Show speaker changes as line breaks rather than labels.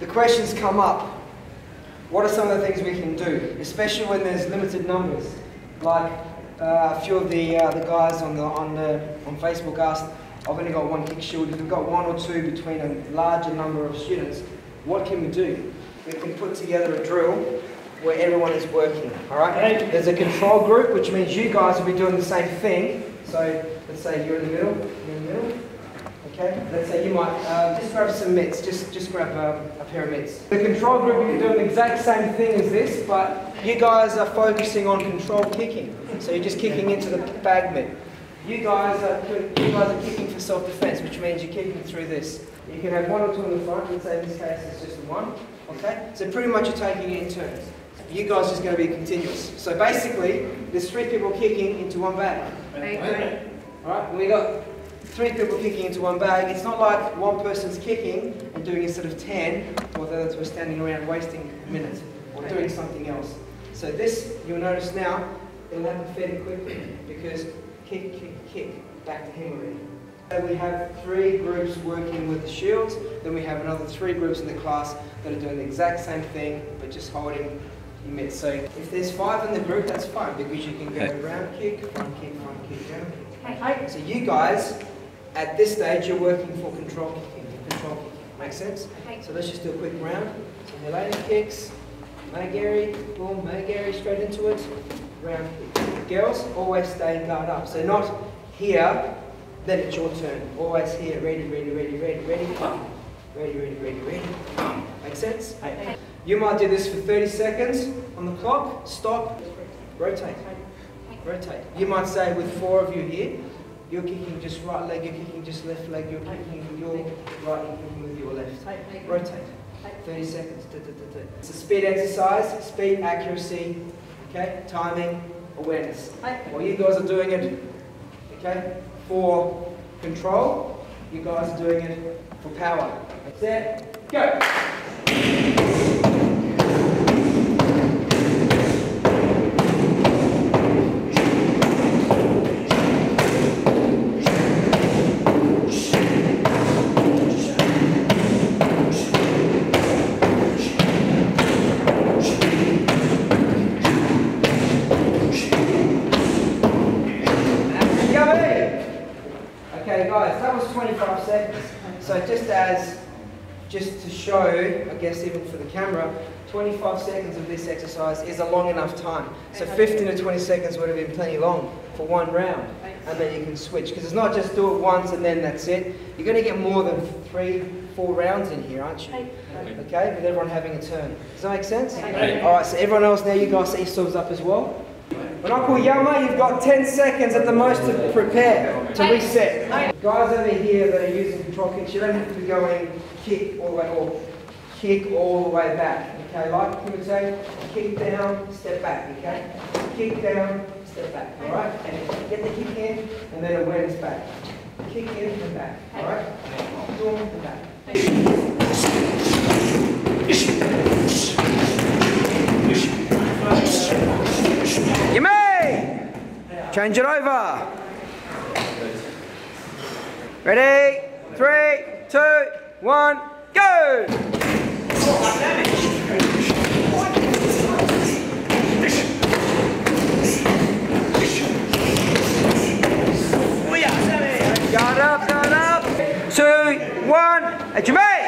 The questions come up. What are some of the things we can do, especially when there's limited numbers? Like uh, a few of the uh, the guys on the on the on Facebook asked, "I've only got one kick shield. If we've got one or two between a larger number of students, what can we do? We can put together a drill where everyone is working. All right. There's a control group, which means you guys will be doing the same thing. So let's say you're in the middle. You're in the middle. Okay, let's say you might uh, just grab some mitts, just, just grab um, a pair of mitts. The control group, you're doing the exact same thing as this, but you guys are focusing on control kicking. So you're just kicking into the bag mitt. You guys are, you guys are kicking for self-defense, which means you're kicking through this. You can have one or two in the front, let's say in this case it's just one. Okay, so pretty much you're taking it in turns. You guys are just going to be continuous. So basically, there's three people kicking into one bag. Alright, we got three people kicking into one bag. It's not like one person's kicking and doing instead of 10, or the others were standing around wasting minutes or doing something else. So this, you'll notice now, it'll happen fairly quickly because kick, kick, kick, back to him already. So we have three groups working with the shields, then we have another three groups in the class that are doing the exact same thing, but just holding your mitts. So if there's five in the group, that's fine because you can go round kick, front kick, front kick, round kick. So you guys, at this stage, you're working for control kicking. Control kicking. Make sense? Okay. So let's just do a quick round. So kicks. kicks, Magari, boom, Magari, straight into it. Round kick. Girls, always stay guard up. So not here, then it's your turn. Always here, ready, ready, ready, ready, ready. Ready, ready, ready, ready. Make sense? Okay. You might do this for 30 seconds on the clock. Stop, rotate, rotate. You might say with four of you here, you're kicking just right leg, you're kicking just left leg, you're kicking with your right, you're kicking with your left. Rotate. 30 seconds. It's a speed exercise, speed, accuracy, okay, timing, awareness. While you guys are doing it, okay, for control, you guys are doing it for power. Set, go. Guys, that was 25 seconds. So just as, just to show, I guess even for the camera, 25 seconds of this exercise is a long enough time. So 15 to 20 seconds would have been plenty long for one round. And then you can switch. Because it's not just do it once and then that's it. You're going to get more than three, four rounds in here, aren't you? Okay, with everyone having a turn. Does that make sense? Alright, so everyone else now, you guys set yourselves up as well. When I call Yame, you've got 10 seconds at the most to prepare, to reset. Guys over here that are using control kicks, you don't have to be going kick all the way or kick all the way back. Okay, like you would say, kick down, step back, okay? Kick down, step back, alright? And get the kick in and then awareness back. Kick in and back, alright? Boom and back. You may change it over. Ready? Three, two, one, go! Guard up, guard up. Two, one, and you may.